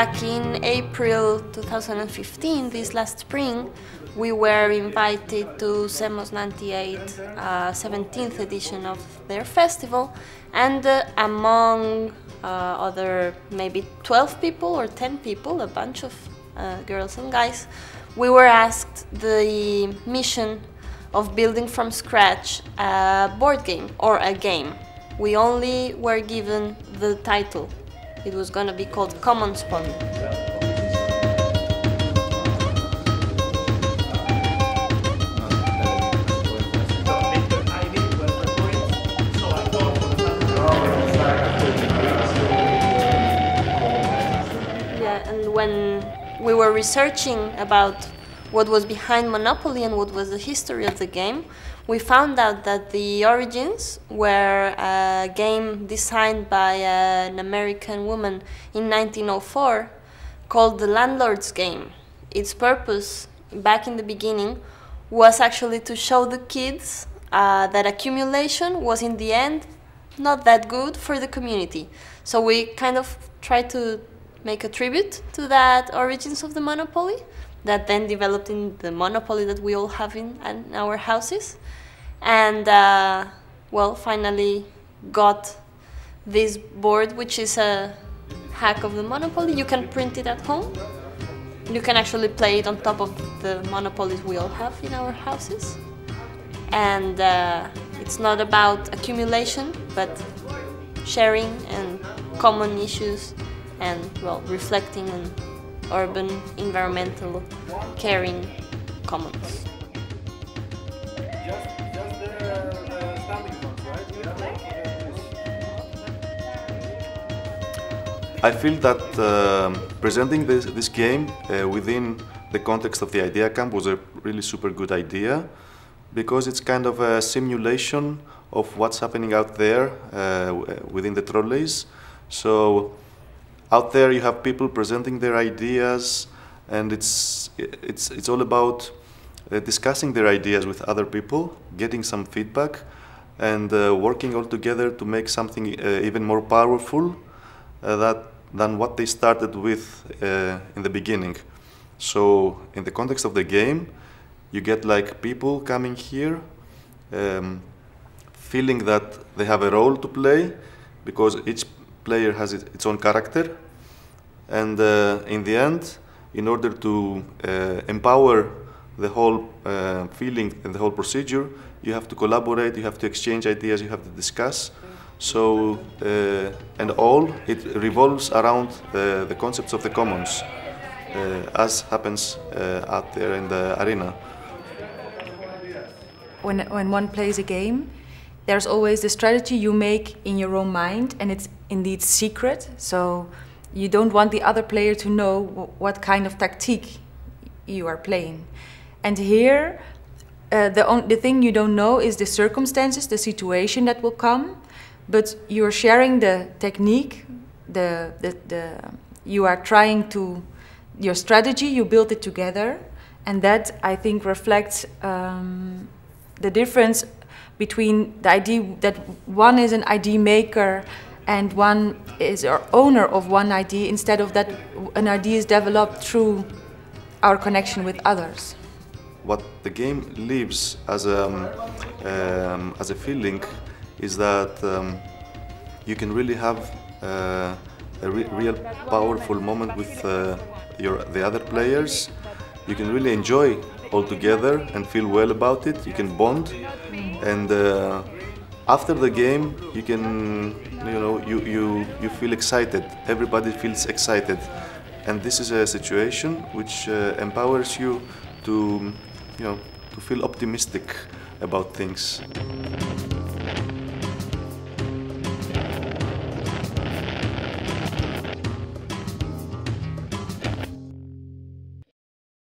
back in April 2015, this last spring, we were invited to ZEMOS 98 uh, 17th edition of their festival, and uh, among uh, other maybe 12 people or 10 people, a bunch of uh, girls and guys, we were asked the mission of building from scratch a board game or a game. We only were given the title. It was going to be called Commonspoly. When we were researching about what was behind Monopoly and what was the history of the game, we found out that the origins were a game designed by an American woman in 1904 called the Landlord's Game. Its purpose, back in the beginning, was actually to show the kids uh, that accumulation was in the end not that good for the community. So we kind of tried to make a tribute to that origins of the monopoly that then developed in the monopoly that we all have in, in our houses. And uh, well, finally got this board, which is a hack of the monopoly. You can print it at home. You can actually play it on top of the monopolies we all have in our houses. And uh, it's not about accumulation, but sharing and common issues and well reflecting on urban environmental caring commons. I feel that uh, presenting this, this game uh, within the context of the Idea Camp was a really super good idea because it's kind of a simulation of what's happening out there uh, within the trolleys. So out there you have people presenting their ideas and it's, it's, it's all about uh, discussing their ideas with other people, getting some feedback and uh, working all together to make something uh, even more powerful uh, that, than what they started with uh, in the beginning. So in the context of the game, you get like people coming here um, feeling that they have a role to play because each player has its own character. And uh, in the end, in order to uh, empower the whole uh, feeling and the whole procedure, you have to collaborate, you have to exchange ideas, you have to discuss. So, and all, it revolves around the, the concepts of the commons, as happens out there in the arena. When, when one plays a game, there's always the strategy you make in your own mind, and it's indeed secret. So you don't want the other player to know what kind of tactique you are playing. And here, uh, the, on, the thing you don't know is the circumstances, the situation that will come, but you're sharing the technique, the, the, the, you are trying to, your strategy, you build it together, and that I think reflects um, the difference between the idea that one is an idea maker and one is our owner of one idea instead of that an idea is developed through our connection with others. What the game leaves as a, um, um, as a feeling is that um, you can really have uh, a re real powerful moment with uh, your, the other players. You can really enjoy all together and feel well about it. You can bond and uh, after the game you can you know you, you you feel excited. Everybody feels excited. And this is a situation which uh, empowers you to you know to feel optimistic about things